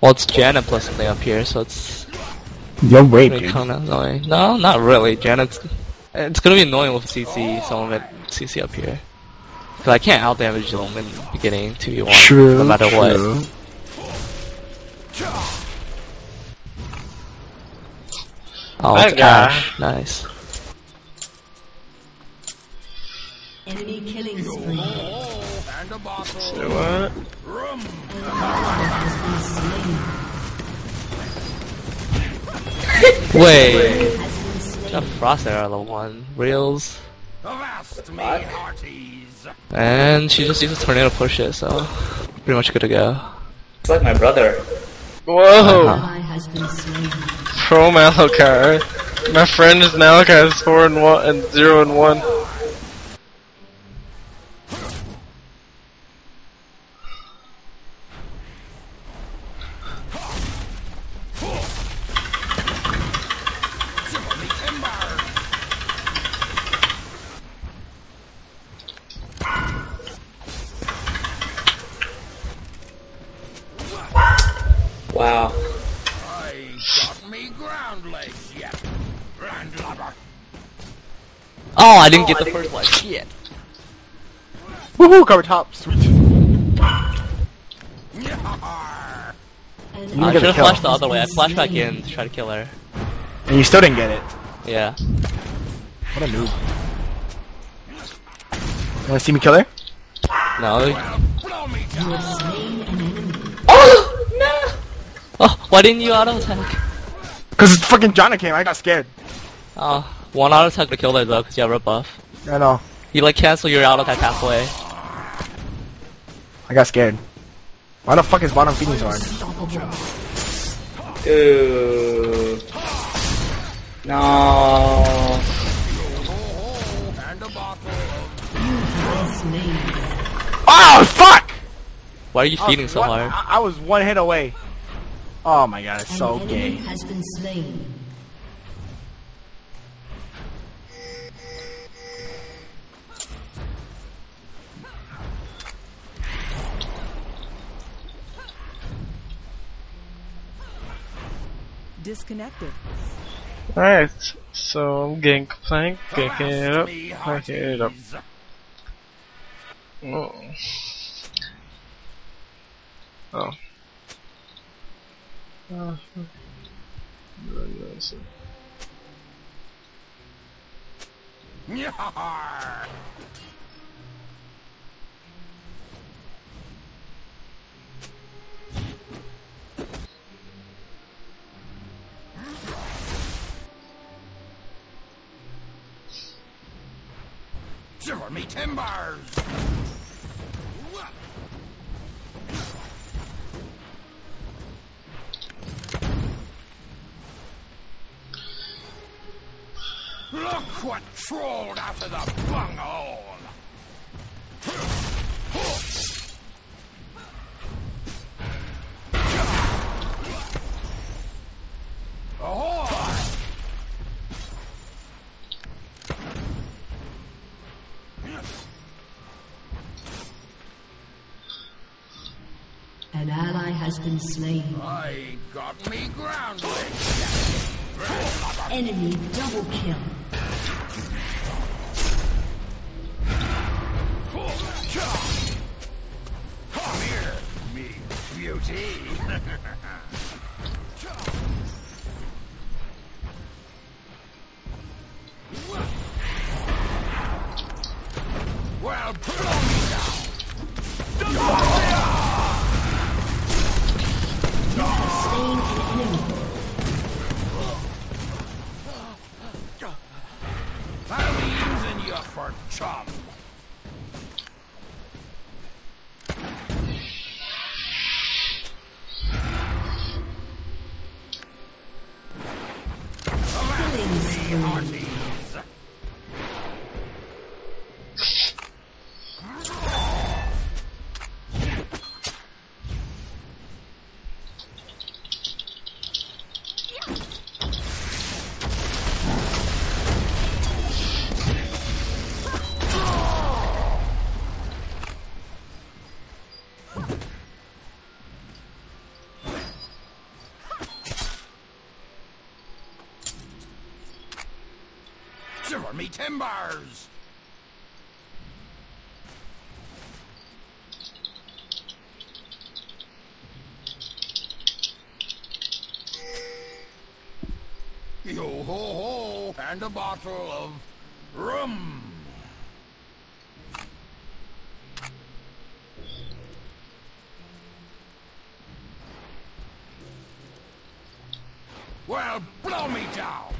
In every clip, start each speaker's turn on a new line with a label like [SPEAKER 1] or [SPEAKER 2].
[SPEAKER 1] Well, it's Janna plus something up here, so it's
[SPEAKER 2] You're raped, dude.
[SPEAKER 1] kind of annoying. No, not really. Janna's. It's gonna be annoying with CC, some of it CC up here. Cause I can't out damage them in the beginning, 2v1,
[SPEAKER 2] True.
[SPEAKER 1] no matter what. Oh,
[SPEAKER 3] That
[SPEAKER 1] it's
[SPEAKER 3] guy.
[SPEAKER 1] Ash. Nice.
[SPEAKER 4] Enemy killing spree.
[SPEAKER 3] Say what?
[SPEAKER 1] Wait. Got Frost there level 1. Reels. And she just uses Tornado push it, so pretty much good to go.
[SPEAKER 5] It's like my brother.
[SPEAKER 3] Whoa!
[SPEAKER 4] Ally has been.
[SPEAKER 3] Pro Malachi. My friend is Malachi is four and one and zero and one.
[SPEAKER 5] Wow.
[SPEAKER 1] Oh, I didn't get the first one. Shit.
[SPEAKER 2] Woohoo, cover top. Sweet.
[SPEAKER 1] I
[SPEAKER 2] get
[SPEAKER 1] should
[SPEAKER 2] a
[SPEAKER 1] have flashed the other way. I flashed back in to try to kill her.
[SPEAKER 2] And you still didn't get it.
[SPEAKER 1] Yeah.
[SPEAKER 2] What a noob. You wanna see me kill her?
[SPEAKER 1] No.
[SPEAKER 4] you have slain an enemy.
[SPEAKER 1] Oh, oh, why didn't you auto attack?
[SPEAKER 2] Cause it's fucking Johnny came, I got scared.
[SPEAKER 1] Oh, one auto attack to kill her though, because you have a buff.
[SPEAKER 2] I know.
[SPEAKER 1] You like cancel your auto attack halfway.
[SPEAKER 2] I got scared. Why the fuck is bottom feeding so hard?
[SPEAKER 4] Unstoppable.
[SPEAKER 5] Dude. No.
[SPEAKER 4] Slain.
[SPEAKER 2] Oh fuck!
[SPEAKER 1] Why are you
[SPEAKER 2] I was
[SPEAKER 1] feeding so oh,
[SPEAKER 2] one-
[SPEAKER 1] hard?
[SPEAKER 2] I, I was one hit away. Oh my god, it's so
[SPEAKER 4] enemy
[SPEAKER 2] gay.
[SPEAKER 4] has been slain.
[SPEAKER 6] Disconnected.
[SPEAKER 3] Alright, so I'm getting plank, picking it up, picking it up. Oh. Oh. Oh.
[SPEAKER 7] Me timbers! Look what trolled out of the bunghole!
[SPEAKER 4] An ally has been slain.
[SPEAKER 7] I got me groundling!
[SPEAKER 4] Enemy double kill.
[SPEAKER 7] Come here, me beauty! for for me timbers! Yo ho ho, and a bottle of rum. Well, blow me down!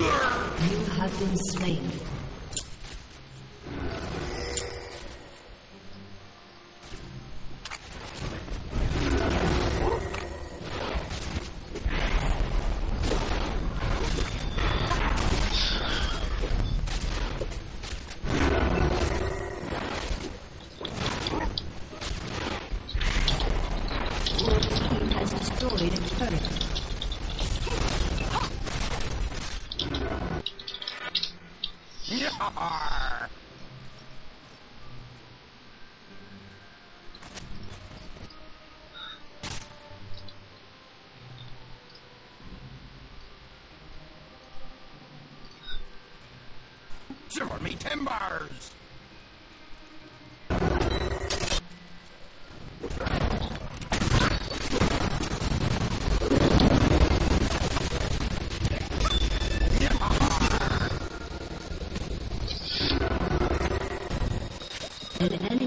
[SPEAKER 4] You have been slain.
[SPEAKER 7] Sword me timbers! bars.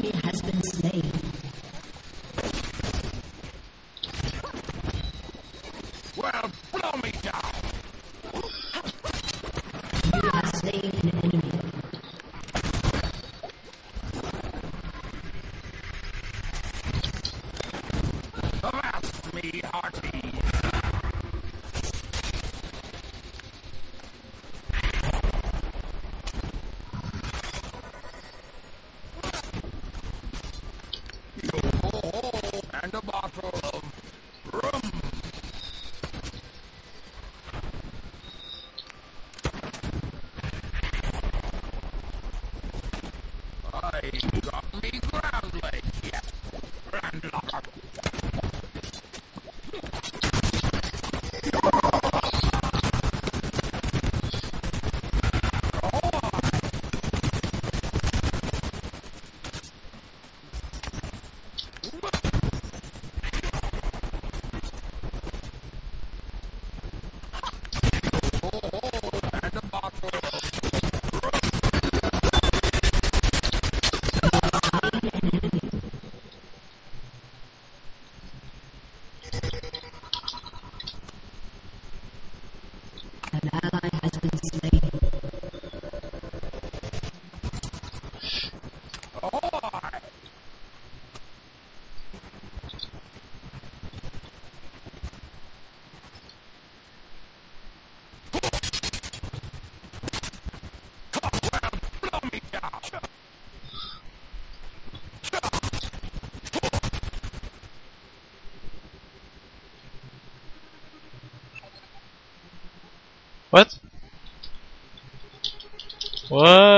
[SPEAKER 3] What?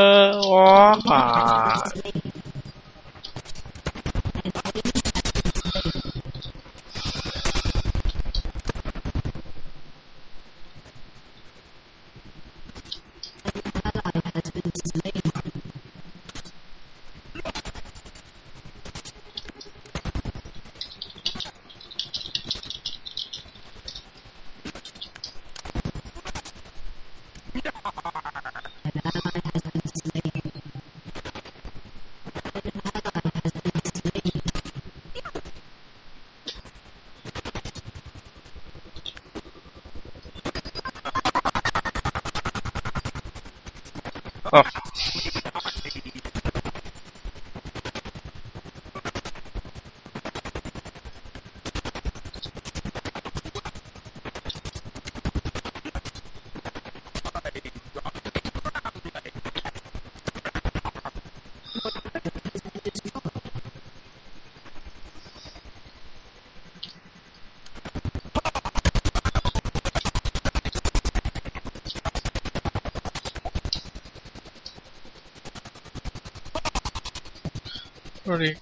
[SPEAKER 3] Already.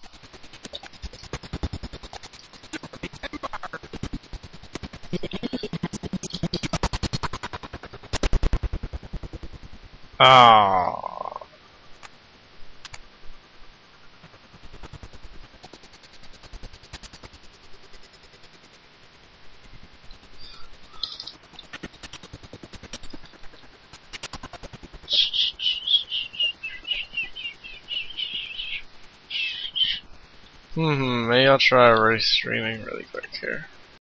[SPEAKER 3] Ah. Hmm, maybe I'll try restreaming really quick here.